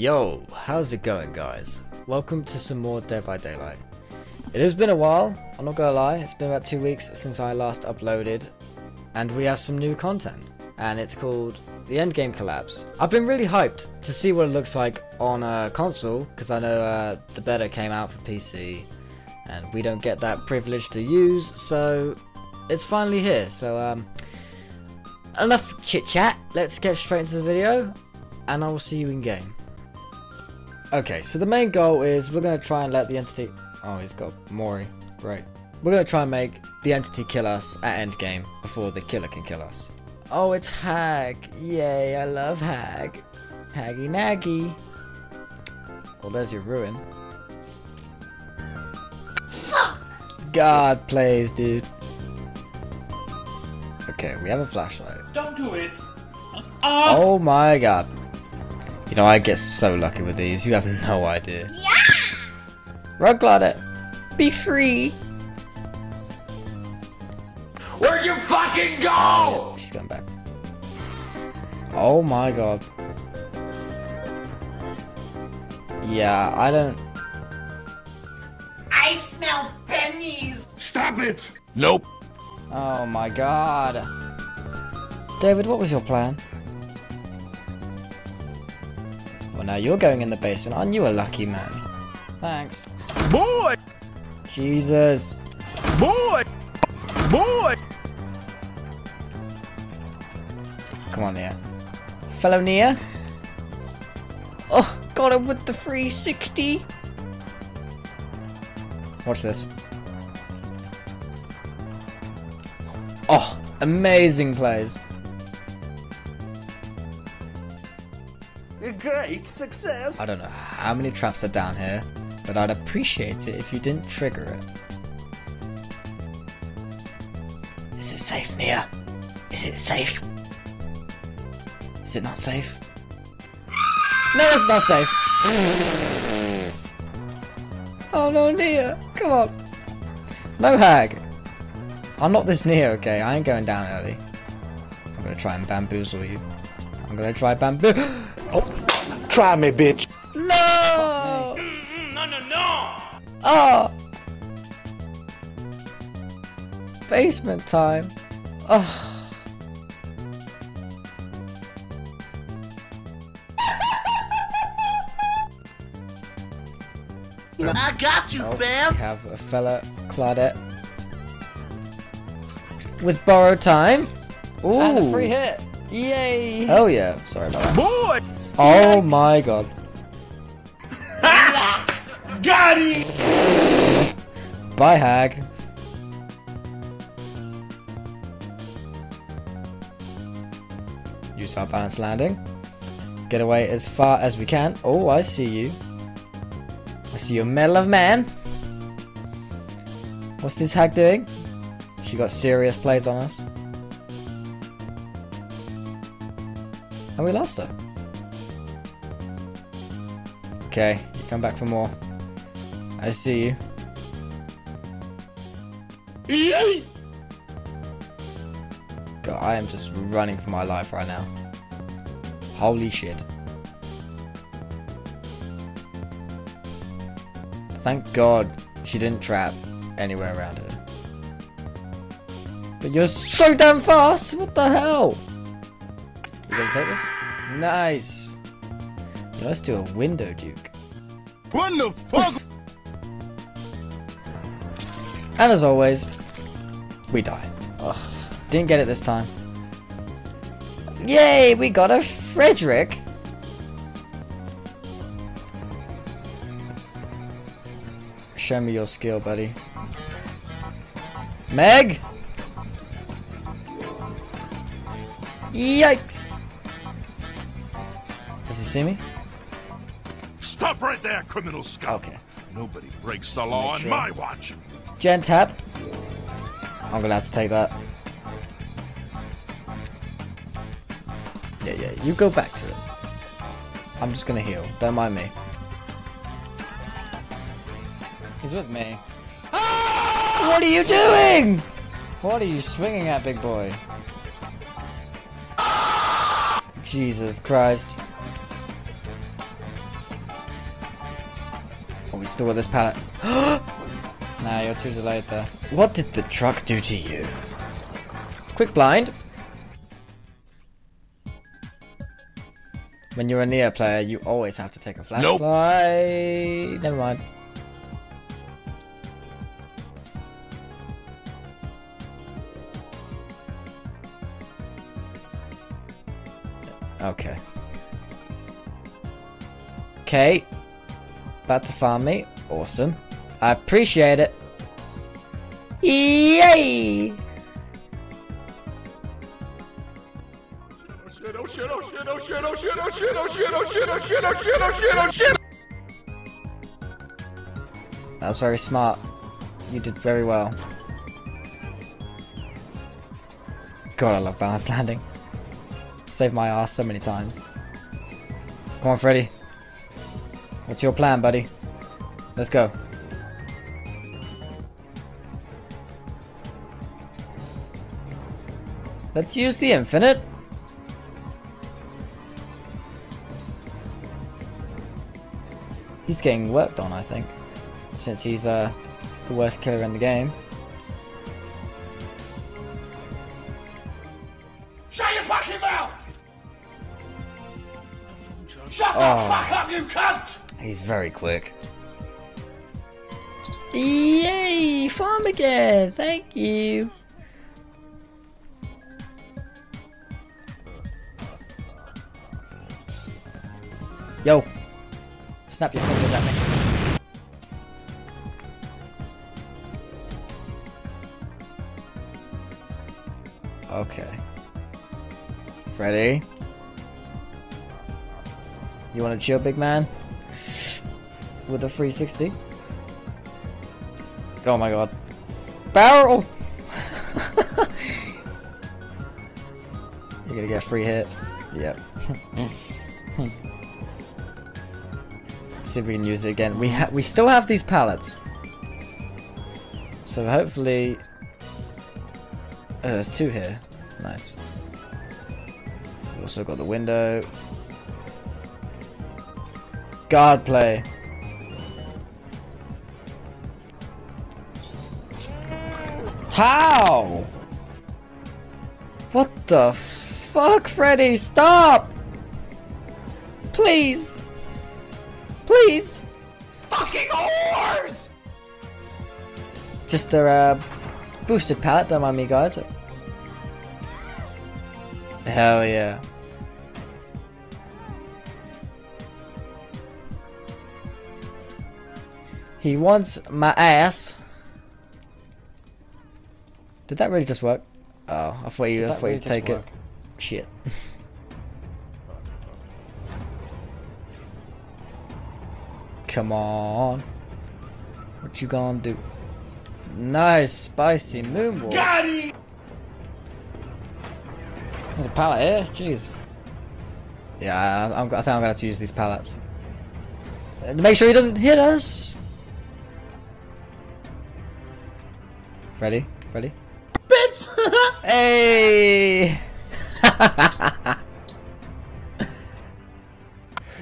Yo, how's it going guys? Welcome to some more Dead by Daylight. It has been a while, I'm not gonna lie, it's been about two weeks since I last uploaded, and we have some new content, and it's called The Endgame Collapse. I've been really hyped to see what it looks like on a console, because I know uh, the beta came out for PC, and we don't get that privilege to use, so it's finally here, so um, enough chit chat, let's get straight into the video, and I will see you in game. Okay, so the main goal is we're going to try and let the entity... Oh, he's got Mori. Great. We're going to try and make the entity kill us at endgame before the killer can kill us. Oh, it's Hag. Yay, I love Hag. Haggy Naggy. Well, there's your ruin. God plays, dude. Okay, we have a flashlight. Don't do it. Ah! Oh my god. You know, I get so lucky with these. You have no idea. Yeah! Rug glider. Be free. Where'd you fucking go? Oh, she's going back. Oh my god. Yeah, I don't... I smell pennies. Stop it! Nope. Oh my god. David, what was your plan? Well, now you're going in the basement. Aren't you a lucky man? Thanks. Boy! Jesus. Boy! Boy! Come on, Nea. Fellow Nea. Oh, got him with the 360. Watch this. Oh, amazing plays. Great success! I don't know how many traps are down here, but I'd appreciate it if you didn't trigger it. Is it safe, Nea? Is it safe? Is it not safe? No, it's not safe. oh no, Nea! Come on. No hag. I'm not this near, okay? I ain't going down early. I'm gonna try and bamboozle you. I'm gonna try bamboo. Oh! Try me, bitch. No! No, no, no! Oh! Basement time. Oh. I got you, Oh, fam. we have a fella Claudette with borrow time. Ooh. And a free hit. Yay! Oh yeah, sorry about that. Boy! Oh my god. Got him! Bye hag. Use our balanced landing. Get away as far as we can. Oh, I see you. I see your medal of man. What's this hag doing? She got serious plays on us. And we lost her. Okay, come back for more. I see you. God, I am just running for my life right now. Holy shit. Thank God she didn't trap anywhere around her. But you're so damn fast! What the hell? You gonna take this? Nice! Yeah, let's do a window duke. What the fuck? And as always, we die. Ugh, didn't get it this time. Yay, we got a Frederick. Show me your skill, buddy. Meg! Yikes! Does he see me? Stop right there, criminal scum! Okay. Nobody breaks the law make on sure. my watch. Gen tap. I'm gonna have to take that. Yeah, yeah, you go back to it. I'm just gonna heal. Don't mind me. He's with me. Ah! What are you doing? What are you swinging at, big boy? Ah! Jesus Christ. Still got this pallet. nah, you're too delayed there. What did the truck do to you? Quick blind. When you're a Neo player, you always have to take a flashlight. Nope. Never mind. Okay. Okay. About to farm me. Awesome. I appreciate it. Yay! That was very smart. You did very well. God, I love balance landing. Saved my ass so many times. Come on, Freddy. What's your plan, buddy? Let's go. Let's use the infinite. He's getting worked on, I think since he's uh, the worst killer in the game. He's very quick. Yay! Farm again! Thank you! Yo! Snap your fingers at me. Okay. Freddy? You wanna chill, big man? With a 360? Oh my god. Barrel! You're gonna get a free hit. Yep. See if we can use it again. We ha we still have these pallets. So hopefully... Oh, there's two here. Nice. We also got the window. Guard play. How? What the fuck, Freddy? Stop! Please. Please. Fucking whores! Just a uh, boosted pallet, don't mind me, guys. Hell yeah. He wants my ass. Did that really just work? Oh, I thought you, Did I thought really you'd take work? it. Shit. Come on. What you gonna do? Nice, spicy moonwalk. Got him! There's a pallet here? Jeez. Yeah, I'm, I think I'm gonna have to use these pallets. Uh, to make sure he doesn't hit us! Ready? Ready? Bitch! Hey!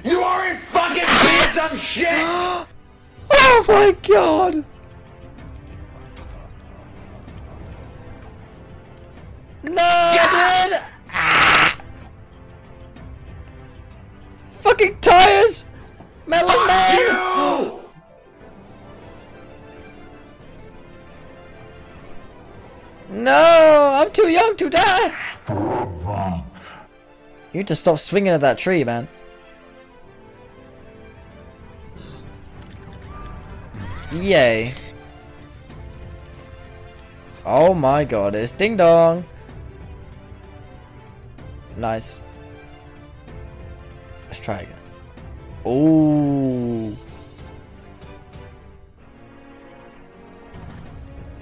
You are a fucking piece of shit! oh my god! No, dude! Ah! Fucking tires! Melon Man! You! No, I'm too young to die. You need to stop swinging at that tree, man. Yay. Oh my god, it's ding dong. Nice. Let's try again. Ooh.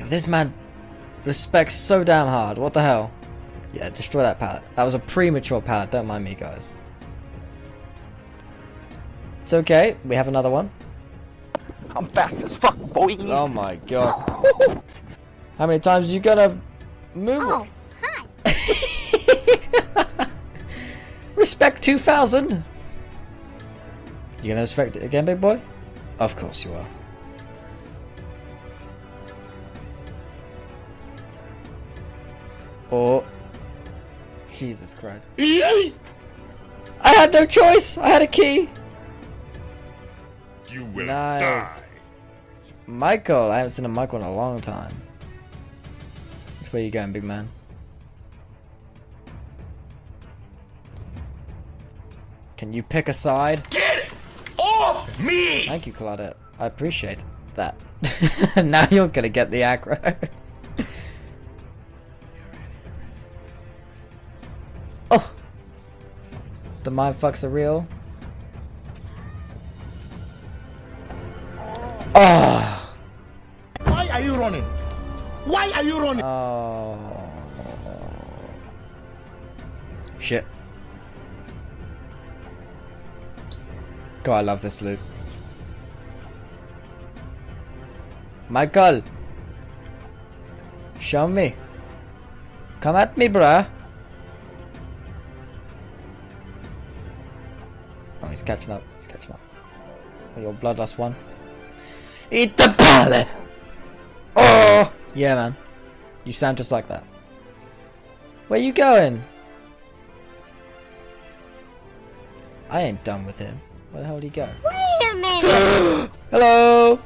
This man respects so damn hard. What the hell? Yeah, destroy that pallet. That was a premature pallet. Don't mind me, guys. It's okay. We have another one. I'm fast as fuck, boy. Oh my god. How many times are you gonna move? Oh, hi. respect 2000. You gonna respect it again, big boy? Of course you are. Oh. Jesus Christ. I had no choice! I had a key! You will Nice. die. Michael! I haven't seen a Michael in a long time. Which way you going, big man? Can you pick a side? Get off me! Thank you, Claudette. I appreciate that. now you're gonna get the aggro. The mind fucks are real. Oh! Why are you running? Why are you running? Oh. Shit. God, I love this loop. Michael! Show me. Come at me, bruh. Catching up. It's catching up. Your bloodlust one. Eat the pallet! Oh! Yeah, man. You sound just like that. Where you going? I ain't done with him. Where the hell did he go? Wait a minute! Hello!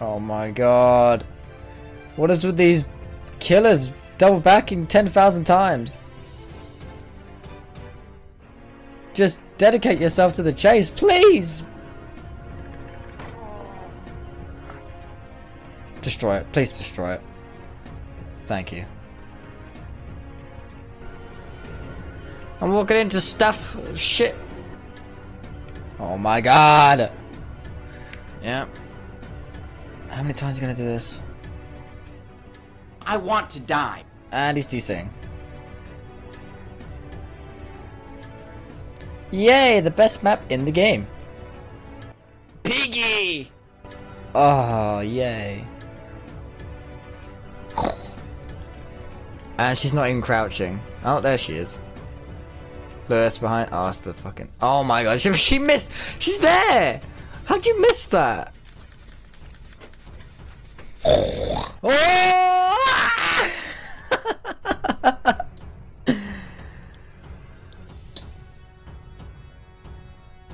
Oh my god. What is with these killers double backing 10,000 times? Just dedicate yourself to the chase, please! Destroy it. Please destroy it. Thank you. I'm walking into stuff. Shit. Oh my god. Yeah. How many times are you gonna do this? I want to die. And he's DCing. Yay, the best map in the game. Piggy! Oh, yay. And she's not even crouching. Oh, there she is. Lewis behind. Oh, the fucking. Oh my god, she, she missed. She's there. How'd you miss that? Oh!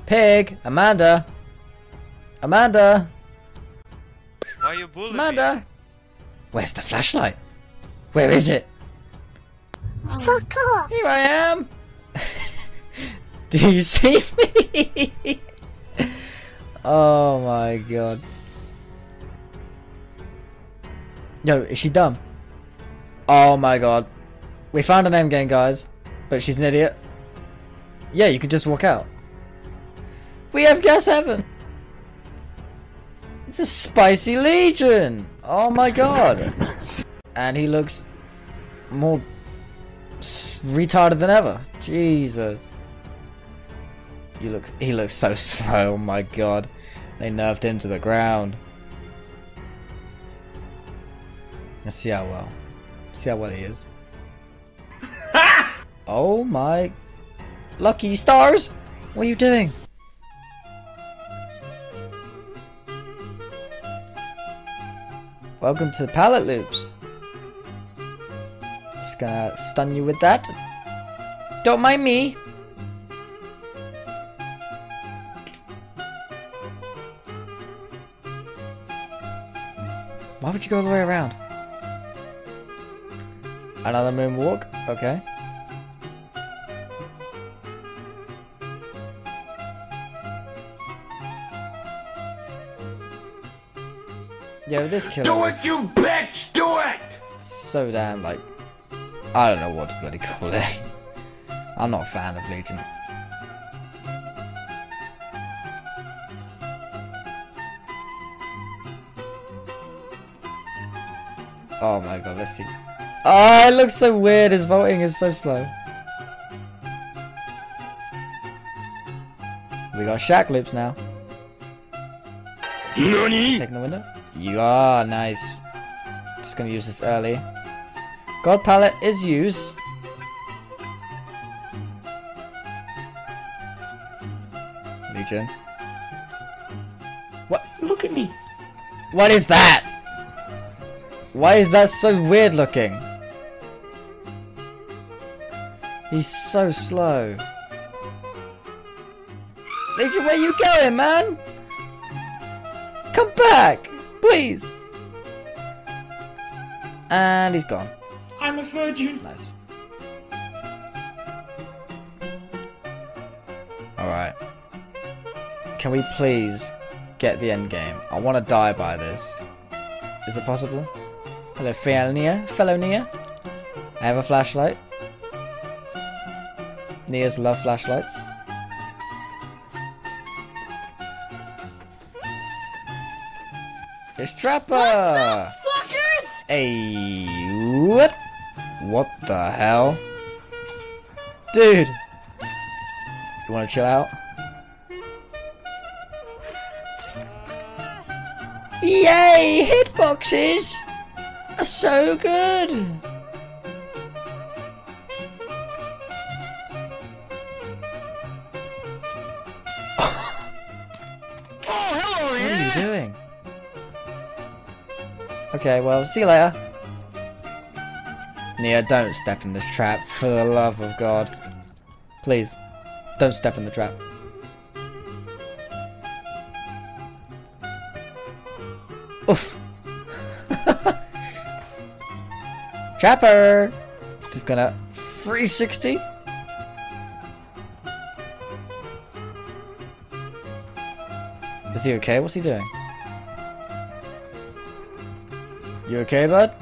Pig, Amanda, Amanda, Why you bullying Amanda. Where's the flashlight? Where is it? Fuck off! Here I am. Do you see me? oh my god. Yo, is she dumb? Oh my god. We found an end game, guys. But she's an idiot. Yeah, you can just walk out. We have gas heaven. It's a spicy legion. Oh my god. And he looks more retarded than ever. Jesus. You look. He looks so slow. Oh my god. They nerfed him to the ground. Let's see how well. See how well he is. oh my. Lucky stars! What are you doing? Welcome to the pallet loops. Just gonna stun you with that. Don't mind me. Why would you go all the way around? Another moonwalk? Okay. Yo, this killer Do it, you bitch! Do it! so damn like I don't know what to bloody call it. I'm not a fan of Legion. Oh my god, let's see. Oh, it looks so weird. His voting is so slow. We got Shack loops now. NANI? Taking the window. You are nice. Just gonna use this early. God palette is used. Legion. What? Look at me. What is that? Why is that so weird looking? He's so slow. Legion, where you going, man? Come back, please. And he's gone. I'm a virgin. Nice. Alright. Can we please get the end game? I want to die by this. Is it possible? Hello, Fialnia? Nea. Fellow Nea. I have a flashlight. Nea's love flashlights. It's Trapper! Fuckers! Hey, what? What the hell? Dude! You wanna chill out? Yay! Hitboxes are so good! Okay, well, see you later. Nea, don't step in this trap, for the love of God. Please, don't step in the trap. Oof. Trapper! Just gonna 360. Is he okay? What's he doing? You okay, bud?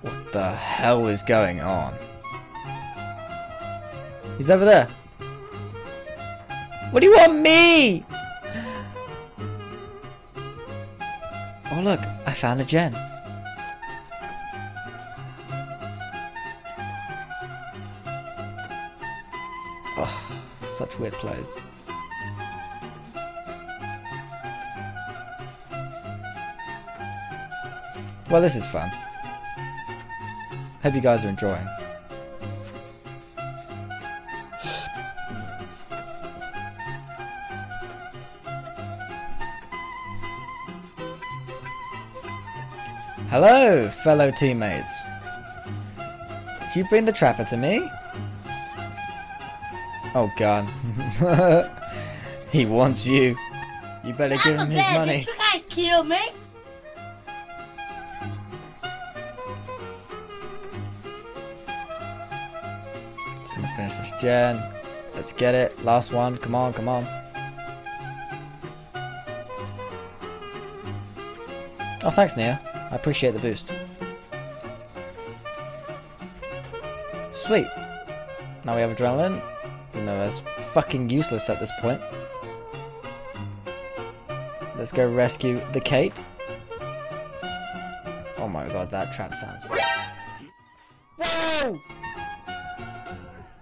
What the hell is going on? He's over there. What do you want me? Oh look, I found a gen. Oh, such weird plays. Well, this is fun. Hope you guys are enjoying. Hello, fellow teammates. Did you bring the trapper to me? Oh god. he wants you. You better give him his money. You can't kill me. Gen. Let's get it. Last one. Come on, come on. Oh, thanks, Nea. I appreciate the boost. Sweet. Now we have adrenaline. Even though that's fucking useless at this point. Let's go rescue the Kate. Oh my god, that trap sounds.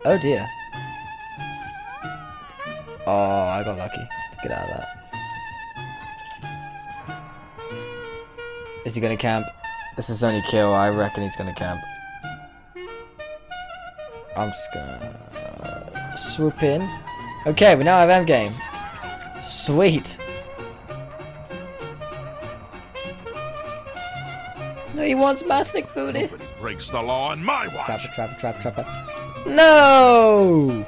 Oh dear. Oh, I got lucky to get out of that. Is he gonna camp? This is only kill. I reckon he's gonna camp. I'm just gonna uh, swoop in. Okay, we now have end game. Sweet. No, he wants my thick booty. Nobody breaks the law on my watch. Trapper, trapper, trapper, trapper. No!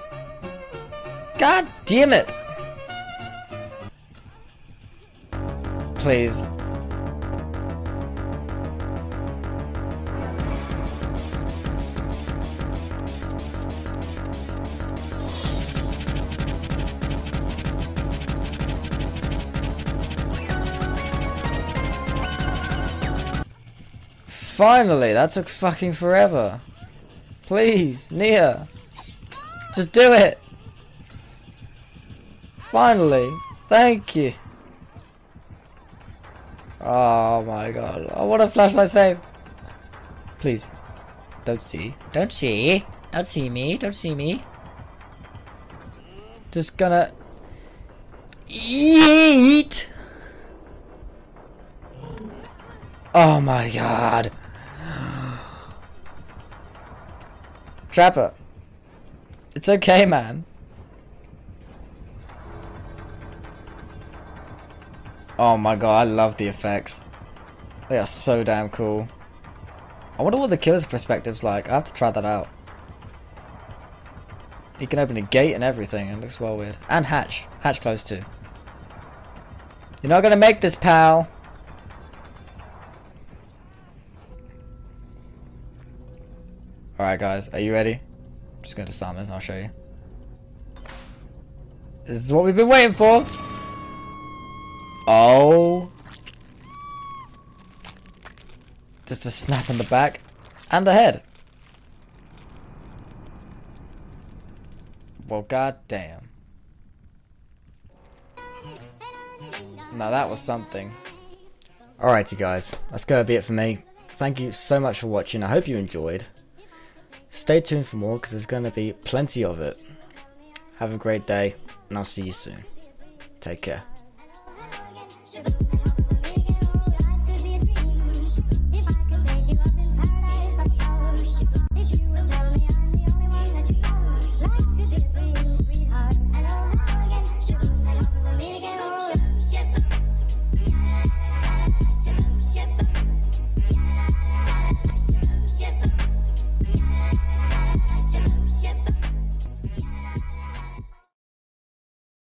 God damn it! Please. Finally, that took fucking forever. Please, Nea. Just do it. Finally. Thank you. Oh my god. Oh, I want a flashlight save. Please. Don't see. Don't see. Don't see me. Don't see me. Just gonna eat. Oh my god. Trapper. It's okay, man. Oh my god, I love the effects. They are so damn cool. I wonder what the killer's perspective's like. I have to try that out. You can open a gate and everything. It looks well weird. And hatch. Hatch closed too. You're not gonna make this, pal. Alright guys, are you ready? just going to summons, I'll show you. This is what we've been waiting for! Oh! Just a snap in the back. And the head. Well, goddamn. Now that was something. Alrighty guys, that's gonna be it for me. Thank you so much for watching, I hope you enjoyed. Stay tuned for more because there's going to be plenty of it. Have a great day and I'll see you soon. Take care.